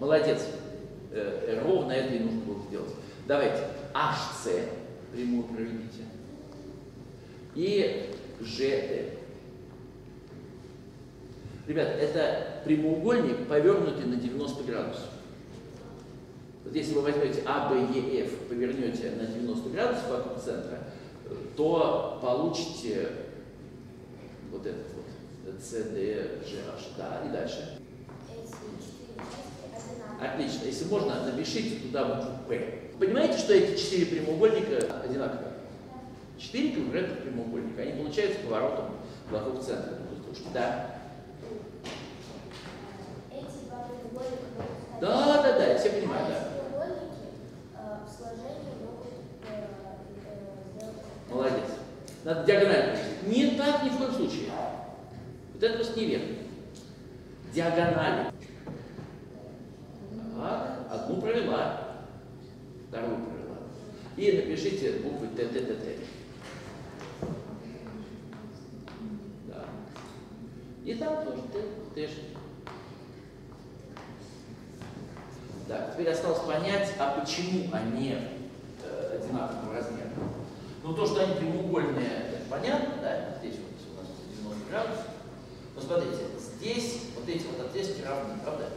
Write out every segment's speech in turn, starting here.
Молодец. Э, ровно это и нужно было сделать. Давайте. HC прямую проведите. И GD. Ребят, это прямоугольник, повернутый на 90 градусов. Вот если вы возьмете ABEF, повернете на 90 градусов вокруг центра, то получите вот этот вот CDGH. Да, и дальше. Отлично. Если можно, напишите туда букву П. Понимаете, что эти четыре прямоугольника одинаковые? Четыре конкретных прямоугольника. Они получаются поворотом вокруг центра. Да. Да, да, да, я все понимаю, да. Молодец. Надо диагонально Не так ни в коем случае. Вот это просто неверно. Диагонали. Так, одну провела, вторую провела. И напишите буквы Т, Т, Т, Т. Да. И там тоже Т, Т. Так, теперь осталось понять, а почему они э, одинакового размера. Ну, то, что они прямоугольные, это понятно, да? Здесь вот у нас 90 градусов. Но смотрите, здесь вот эти вот отрезки равны, правда?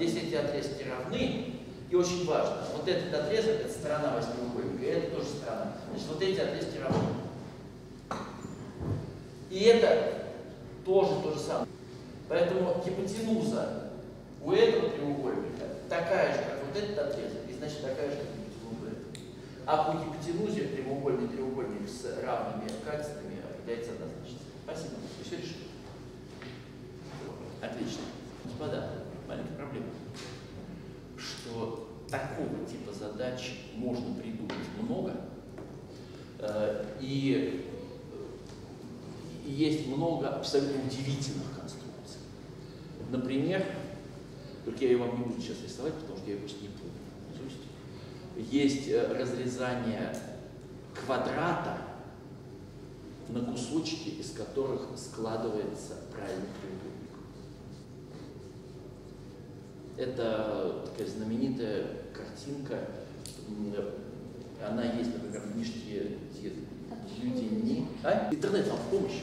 Здесь эти отрезки равны, и очень важно, вот этот отрезок, это сторона восьмиугольника, и это тоже сторона. Значит, вот эти отрезки равны. И это тоже то же самое. Поэтому гипотенуза у этого треугольника такая же, как вот этот отрезок, и значит такая же, как гипотенуза А по гипотенузе прямоугольный треугольник с равными качествами определяется однозначно. Спасибо. Все решили? Отлично. Такого типа задач можно придумать много, э, и есть много абсолютно удивительных конструкций. Например, только я вам не буду сейчас рисовать, потому что я просто не помню. Есть э, разрезание квадрата на кусочки, из которых складывается правильный треугольник. Это такая знаменитая картинка, она есть, например, в книжке Дюдини. А? Интернет вам в помощь.